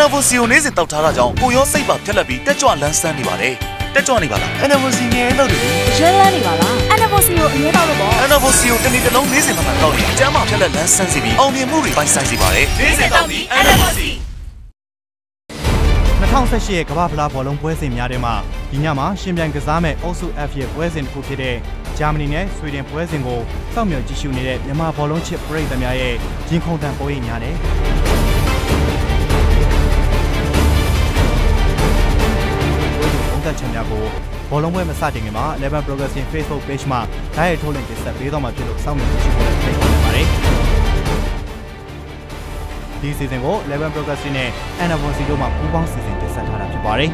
NVC ကိုနေ့စဉ်တောက်ထားတာကြောင့်ကိုရောစိတ်ပါဖြက်လက်ပြီးတက်ကြွလန်းဆန်းနေပါတယ်တက်ကြွနေပါလား NVC ငယ်တော့တယ်ရွှဲလန်းနေပါလား NFOC ကိုအမြဲတောက်လို့ပေါ့ NVC ကိုတနေ့တစ်လုံးနေ့စဉ်မှမှတောက်ရင်ကျမ်းမာဖြက်လက်လန်းဆန်းစေပြီးအောင်မြင်မှုတွေပိုင်ဆိုင်စေပါတယ်နေ့စဉ်တောက်ပြီး NVC 2018ရဲ့ကမ္ဘာဖလားဘောလုံးပွဲစဉ်များထဲမှာဒီညမှာရှင်ပြိုင်ကစားမဲ့အုပ်စု F ရဲ့ပွဲစဉ်တစ်ခုဖြစ်တဲ့ဂျာမနီနဲ့ဆွီဒင်ပွဲစဉ်ကိုစောင့်မျှော်ကြည့်ရှုနေတဲ့မြန်မာဘောလုံးချစ်ပရိသတ်များရဲ့ရင်ခုန်တန်ပွဲရများတ သက်ချင်များကိုဘောလုံးပွဲမစတင်ခင်မှာ11 Progressing Facebook Page မှာဓာတ်ရိုက်ထုတ်လင့်တင်ဆက်ပေးတော့မှာဖြစ်လို့စောင့်မျှော်ကြည့်ရှုဖို့ဖိတ်ခေါ်နေပါတယ်ဒီစီဇန်ကို11 Progressing နဲ့ Anna Bonsi တို့မှပူးပေါင်းစီစဉ်တင်ဆက်ထားတာဖြစ်ပါတယ်